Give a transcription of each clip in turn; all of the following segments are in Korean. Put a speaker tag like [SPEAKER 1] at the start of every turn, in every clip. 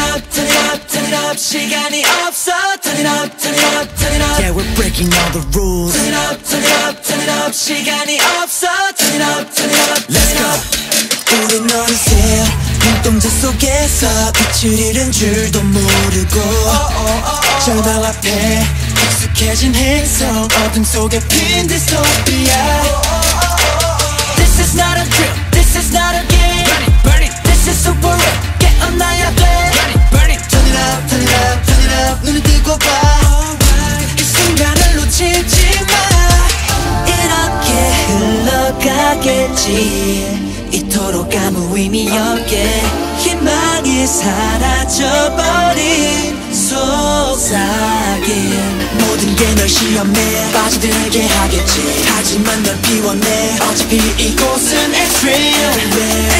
[SPEAKER 1] up, turn it up, turn it up 시간이 없어 Turn it up, turn it up, turn it up
[SPEAKER 2] Yeah, we're breaking all the rules.
[SPEAKER 1] Turn it up, turn it up, turn it up 시간이 없어 Turn it up, turn it up, turn
[SPEAKER 2] Let's
[SPEAKER 1] it
[SPEAKER 2] go.
[SPEAKER 1] up
[SPEAKER 2] 우린 어느새 눈동자 속에서 빛을 잃은 줄도 모르고 절망 앞에 익숙해진 행성 어둠 속에 핀 디스토피아
[SPEAKER 1] This is not a drill, 흘러가겠지 이토록 아무 의미 없게 희망이 사라져버린 속삭임.
[SPEAKER 2] 모든 게 널 시험에 빠져들게 하겠지. 하지만 널 비워내. 어차피 이곳은 extreme.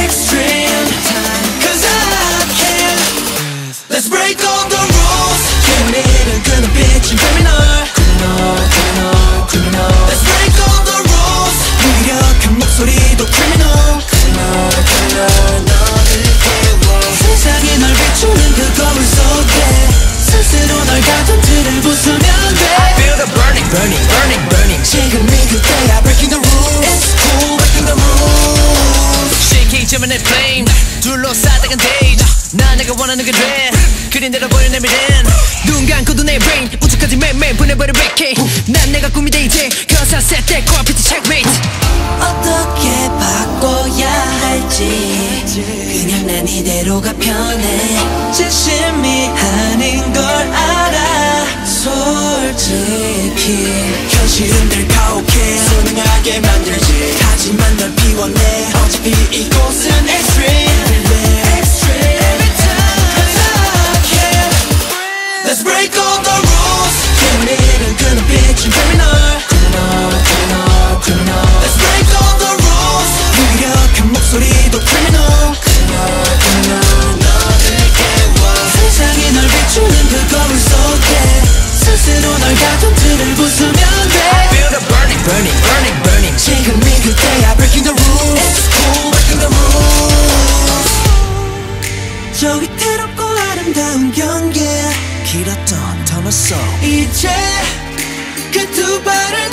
[SPEAKER 1] Extreme time.
[SPEAKER 2] Cause I can Let's break all the rules. 재미있는 그 눈빛은 criminal Criminal,
[SPEAKER 3] 내 flame 둘러싸다간 days 난 내가 원하는 게 돼. 그린 대로 보여 내 미래는 눈 감고도 내 brain. 우측까지 맨맨 보내버려 vacate 난 내가 꿈이 돼 이제. Cause I set that core PT checkmate
[SPEAKER 1] 어떻게 바꿔야 할지. 그냥 난 이대로가 편해. 진심이 아닌 걸 알아. 솔직히.
[SPEAKER 2] 현실은 늘 가혹해 선명하게 만들 break all the rules 재미있는 그 눈빛은 criminal Criminal, criminal, criminal Let's break all the rules 무기력한 목소리도 criminal Criminal, criminal 너를 깨워
[SPEAKER 1] 세상이 널 비추는 그 거울 속에 스스로 널 가둔들을 부수면 돼
[SPEAKER 3] Feel the burning, burning, burning, burning
[SPEAKER 2] 지금이 그때야 breaking the rules It's cool breaking the rules
[SPEAKER 1] 저 위태롭고 아름다운 경계
[SPEAKER 2] 길었던 터널 속
[SPEAKER 1] 이제 그 두 발을